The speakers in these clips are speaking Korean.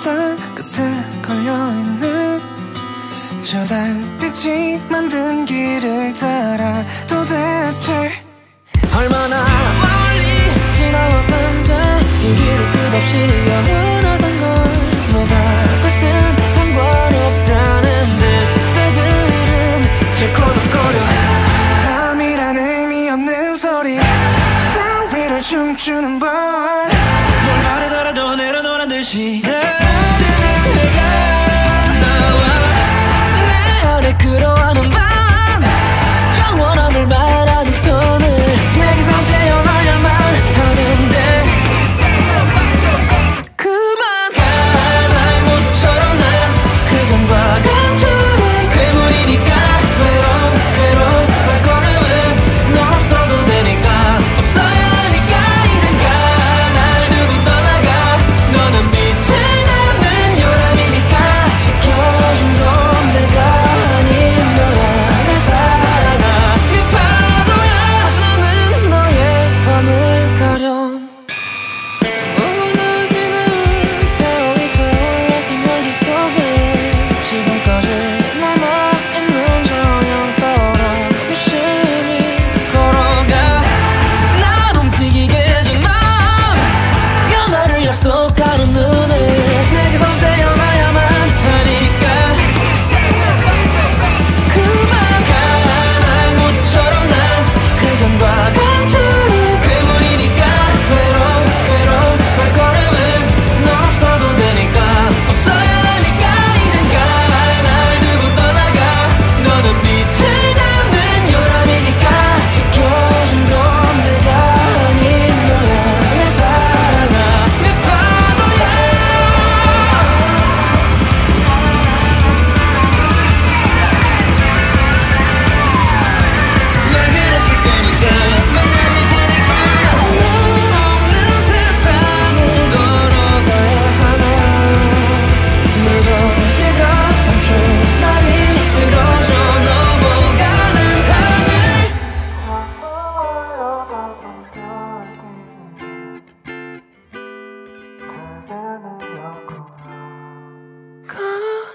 땅 끝에 걸려있는 저 달빛이 만든 길을 따라 도대체 얼마나 멀리 지나왔는지 이 길을 끝없이 영원하단 걸 뭐가 됐든 상관없다는 듯 쇠들은 제코덕거려. 잠이란 의미 없는 소리 싸위를 춤추는 벌뭘 바르더라도 내려놓란 듯이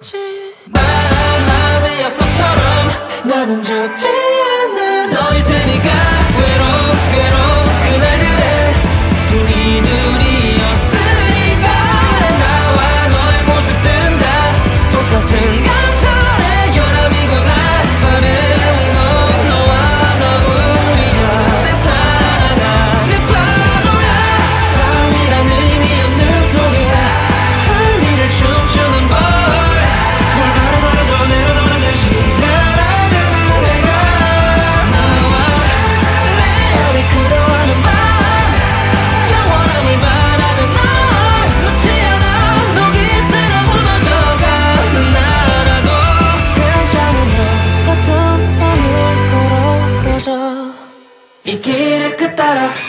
죽지 난 하늘 약속처럼 나는 죽지 Yeah.